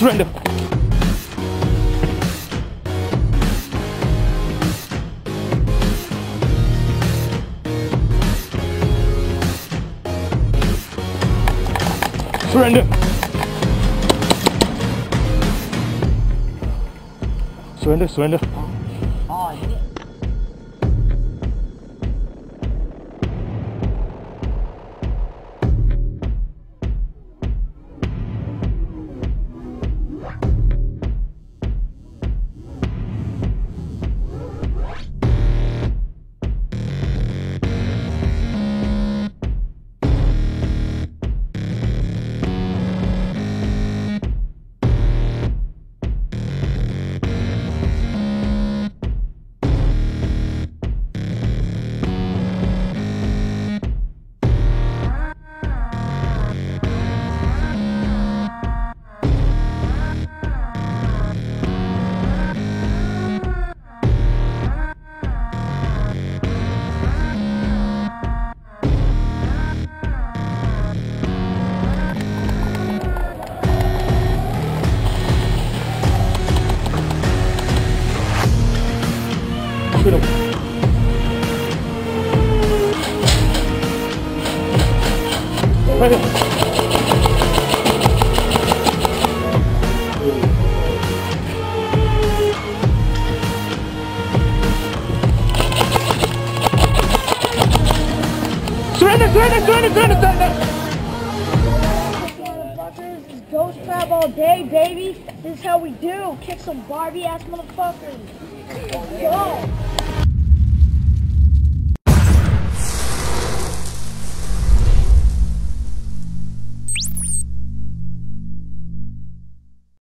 Surrender! Surrender! Surrender, surrender. Right here. Surrender, surrender, surrender, surrender, surrender. This is Ghostribe all day, baby. This is how we do. Kick some Barbie ass motherfuckers. Let's go.